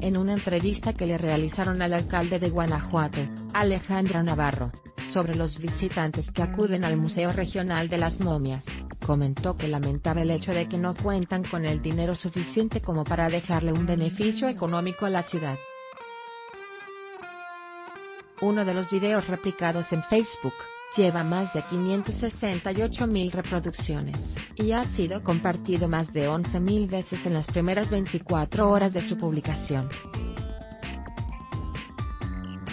en una entrevista que le realizaron al alcalde de Guanajuato, Alejandra Navarro, sobre los visitantes que acuden al Museo Regional de las Momias, comentó que lamentaba el hecho de que no cuentan con el dinero suficiente como para dejarle un beneficio económico a la ciudad. Uno de los videos replicados en Facebook, lleva más de 568 mil reproducciones, y ha sido compartido más de 11 mil veces en las primeras 24 horas de su publicación.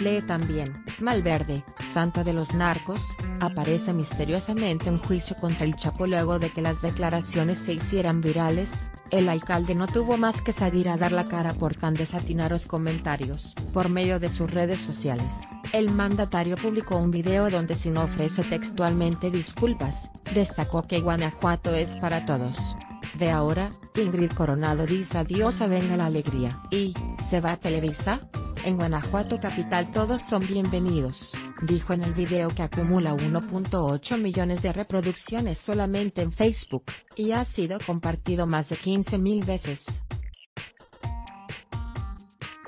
Lee también, Malverde, Santa de los Narcos, aparece misteriosamente en juicio contra el Chapo luego de que las declaraciones se hicieran virales, el alcalde no tuvo más que salir a dar la cara por tan desatinados comentarios. Por medio de sus redes sociales, el mandatario publicó un video donde sin ofrece textualmente disculpas, destacó que Guanajuato es para todos. De ahora, Ingrid Coronado dice adiós a Venga la Alegría. ¿Y, se va a Televisa? En Guanajuato capital todos son bienvenidos, dijo en el video que acumula 1.8 millones de reproducciones solamente en Facebook, y ha sido compartido más de 15.000 veces.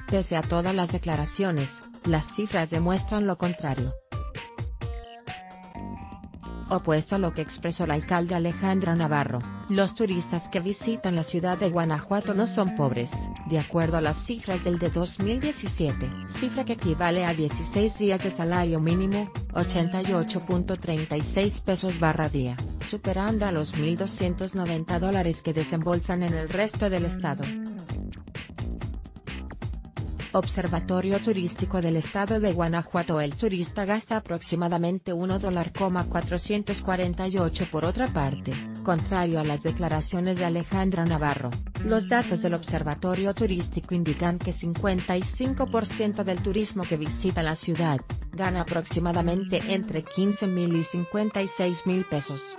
Pese a todas las declaraciones, las cifras demuestran lo contrario. Opuesto a lo que expresó el alcalde Alejandra Navarro, los turistas que visitan la ciudad de Guanajuato no son pobres, de acuerdo a las cifras del de 2017, cifra que equivale a 16 días de salario mínimo, 88.36 pesos barra día, superando a los 1.290 dólares que desembolsan en el resto del estado. Observatorio Turístico del Estado de Guanajuato El turista gasta aproximadamente 1 dólar, 448 por otra parte, contrario a las declaraciones de Alejandra Navarro, los datos del Observatorio Turístico indican que 55% del turismo que visita la ciudad, gana aproximadamente entre 15 mil y 56 mil pesos.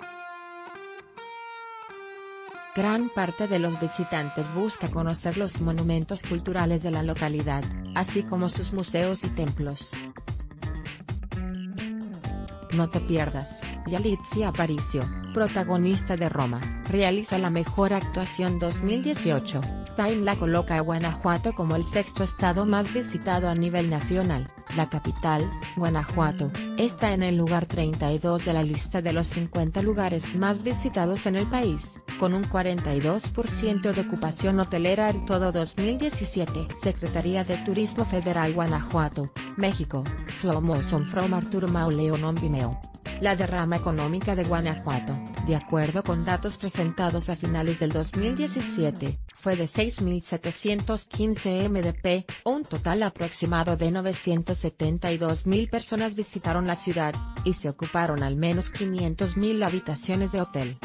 Gran parte de los visitantes busca conocer los monumentos culturales de la localidad, así como sus museos y templos. No te pierdas, Yalitza Aparicio, protagonista de Roma, realiza la mejor actuación 2018. Time la coloca a Guanajuato como el sexto estado más visitado a nivel nacional. La capital, Guanajuato, está en el lugar 32 de la lista de los 50 lugares más visitados en el país, con un 42% de ocupación hotelera en todo 2017. Secretaría de Turismo Federal Guanajuato, México, Flomoson from Arturo Mauleón Vimeo. La derrama económica de Guanajuato, de acuerdo con datos presentados a finales del 2017, fue de 6.715 MDP, un total aproximado de 972.000 personas visitaron la ciudad, y se ocuparon al menos 500.000 habitaciones de hotel.